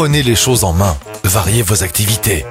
Prenez les choses en main. Variez vos activités.